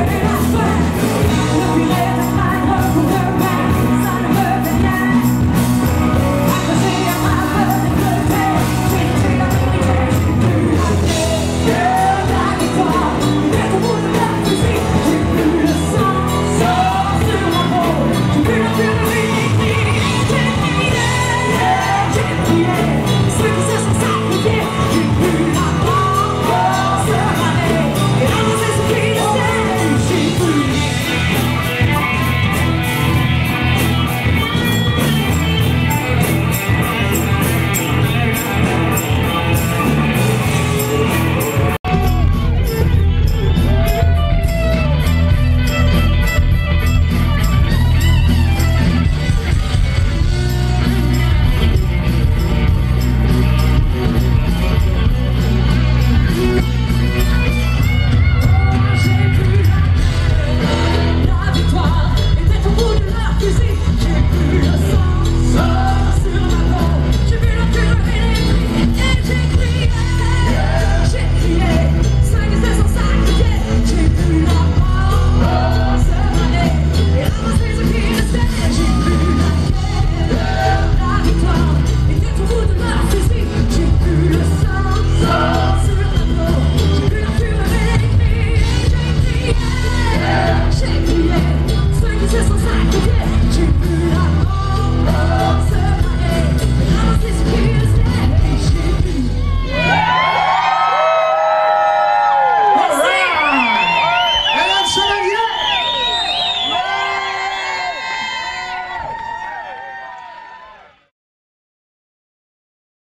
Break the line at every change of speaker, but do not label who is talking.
Yeah.